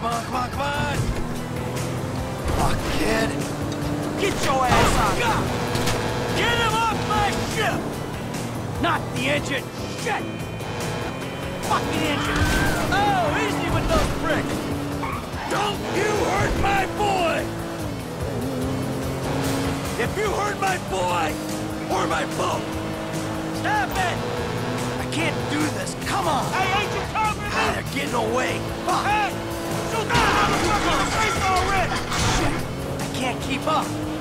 Come on, come on, come on! Fuck, kid! Get your ass oh! God. Get him off my ship! Not the engine! Shit! The fucking engine! Oh, easy with those bricks! Don't you hurt my boy! If you hurt my boy, or my boat! Stop it! I can't do this, come on! Hey, Agent Coleman! Ah, they're getting away! Fuck! Hey. keep up.